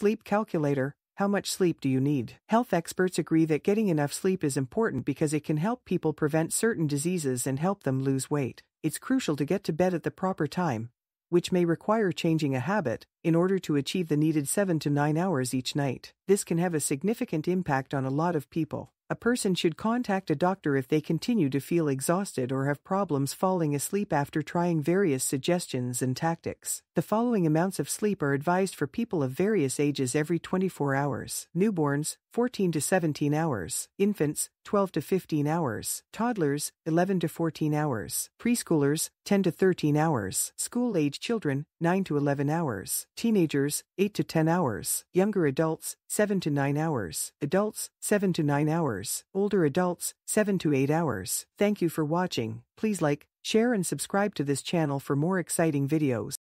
Sleep Calculator How much sleep do you need? Health experts agree that getting enough sleep is important because it can help people prevent certain diseases and help them lose weight. It's crucial to get to bed at the proper time, which may require changing a habit, in order to achieve the needed 7 to 9 hours each night. This can have a significant impact on a lot of people. A person should contact a doctor if they continue to feel exhausted or have problems falling asleep after trying various suggestions and tactics. The following amounts of sleep are advised for people of various ages every 24 hours. Newborns, 14 to 17 hours, infants, 12 to 15 hours, toddlers, 11 to 14 hours, preschoolers, 10 to 13 hours, school age children, 9 to 11 hours, teenagers, 8 to 10 hours, younger adults, 7 to 9 hours, adults, 7 to 9 hours, older adults, 7 to 8 hours. Thank you for watching. Please like, share and subscribe to this channel for more exciting videos.